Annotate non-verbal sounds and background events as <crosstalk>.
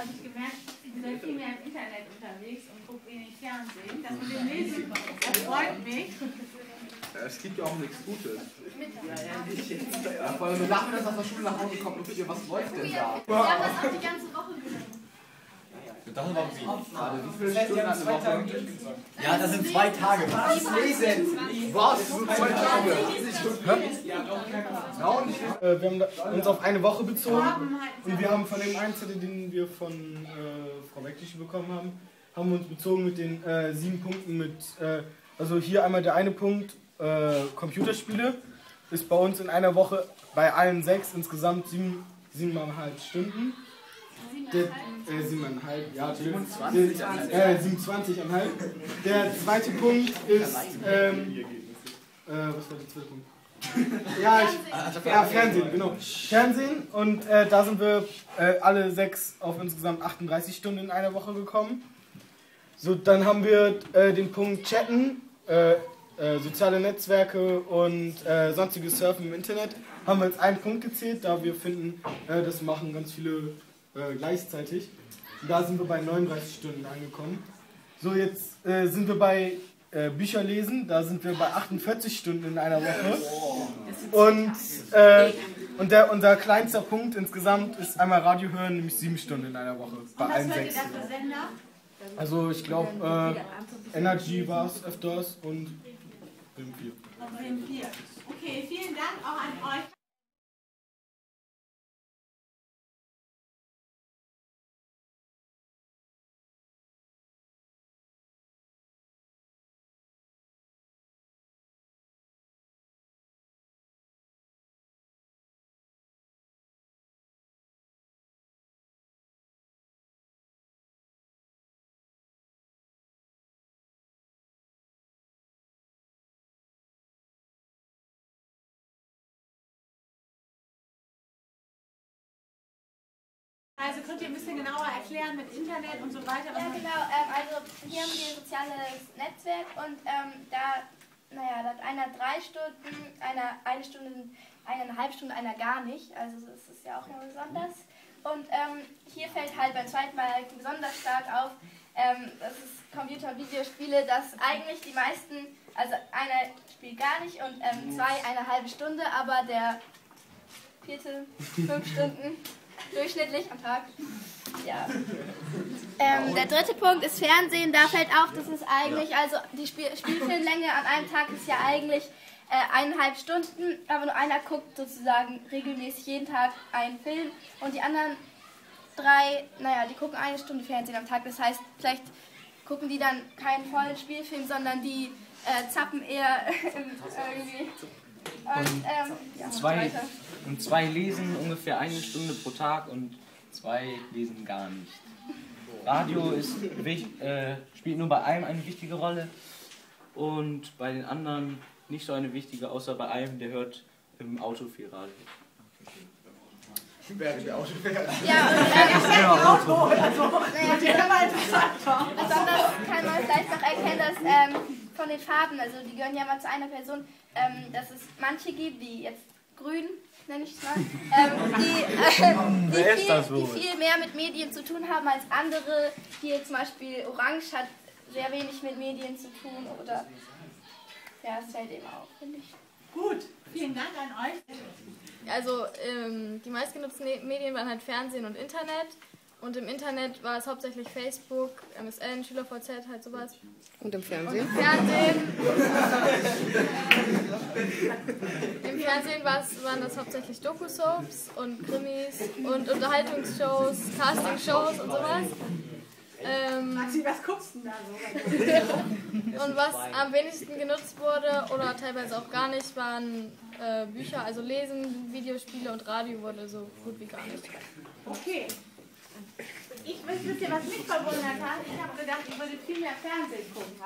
habe ich gemerkt, ihr seid viel mehr im Internet unterwegs und guckt wenig Fernsehen. Das mit dem Lesen erfreut mich. Es gibt ja auch nichts Gutes. Ja, vor allem, wir lachen das aus der Schule nach Hause kommt und ihr, was läuft denn da? Wir haben das auch die ganze Woche gemacht. Das war sie. Warte, wie viele Stunden hat eine Woche? Ja, das sind zwei Tage. Lesen! Was? Das sind zwei Tage. Äh, wir haben uns auf eine Woche bezogen und wir haben von dem einen Zettel, den wir von äh, Frau Wecklich bekommen haben, haben wir uns bezogen mit den äh, sieben Punkten mit, äh, also hier einmal der eine Punkt, äh, Computerspiele, ist bei uns in einer Woche bei allen sechs insgesamt sieben, siebeneinhalb Stunden. Der, äh, siebeneinhalb, ja, 27, äh, 27,5. Der zweite Punkt ist, ähm, äh, was war der zweite Punkt? <laughs> Ja, ich, ja, Fernsehen, genau. Fernsehen und äh, da sind wir äh, alle sechs auf insgesamt 38 Stunden in einer Woche gekommen. So, dann haben wir äh, den Punkt Chatten, äh, äh, soziale Netzwerke und äh, sonstiges Surfen im Internet. Haben wir als einen Punkt gezählt, da wir finden, äh, das machen ganz viele äh, gleichzeitig. Und da sind wir bei 39 Stunden angekommen. So, jetzt äh, sind wir bei äh, Bücher lesen, da sind wir bei 48 Stunden in einer Woche. Und, äh, und der, unser kleinster Punkt insgesamt ist einmal Radio hören, nämlich sieben Stunden in einer Woche. Bei Was allen sechs. Also ich glaube, äh, Energy war es öfters und Film 4. Und Film 4. Okay, vielen Dank auch an euch. Also könnt ihr ein bisschen genauer erklären mit Internet und so weiter. Ja, genau. Ähm, also hier haben wir ein soziales Netzwerk und ähm, da, naja, da hat einer drei Stunden, einer eine Stunde, eineinhalb Stunden, einer gar nicht. Also das ist ja auch immer besonders. Und ähm, hier fällt halt beim zweiten Mal besonders stark auf, ähm, das ist Computer- und Videospiele, dass eigentlich die meisten, also einer spielt gar nicht und ähm, zwei eine halbe Stunde, aber der vierte fünf Stunden durchschnittlich am Tag. Ja. Ähm, der dritte Punkt ist Fernsehen. Da fällt auf, dass es eigentlich, also die Spiel Spielfilmlänge an einem Tag ist ja eigentlich äh, eineinhalb Stunden, aber nur einer guckt sozusagen regelmäßig jeden Tag einen Film und die anderen drei, naja, die gucken eine Stunde Fernsehen am Tag. Das heißt, vielleicht gucken die dann keinen vollen Spielfilm, sondern die äh, zappen eher <laughs> irgendwie. Und, ähm, ja, Zwei, weiter. Und zwei lesen ungefähr eine Stunde pro Tag und zwei lesen gar nicht. Radio ist, äh, spielt nur bei einem eine wichtige Rolle und bei den anderen nicht so eine wichtige, außer bei einem, der hört im Auto viel Radio. Während der Autofährt. Ja, und äh, naja, besonders kann man vielleicht noch erkennen, dass ähm, von den Farben, also die gehören ja mal zu einer Person, ähm, dass es manche gibt, wie jetzt grün, nenne ich es mal, ähm, die, äh, die, viel, die viel mehr mit Medien zu tun haben als andere. Hier zum Beispiel Orange hat sehr wenig mit Medien zu tun oder ja, es fällt eben auf, finde ich. Gut, vielen Dank an euch. Also ähm, die meistgenutzten Medien waren halt Fernsehen und Internet. Und im Internet war es hauptsächlich Facebook, MSN, SchülerVZ, halt sowas. Und im Fernsehen? Fernsehen. Im Fernsehen war es- waren das hauptsächlich Doku-Soaps und Krimis und Unterhaltungsshows, Castingshows und sowas. Ähm, Maxi, was guckst du denn da so? und was am wenigsten genutzt wurde oder teilweise auch gar nicht, waren äh, Bücher, also Lesen, Videospiele und Radio wurde so gut wie gar nicht. Okay. Ich ihr, was mich verwundert hat? Ich habe gedacht, ich würde viel mehr Fernsehen gucken.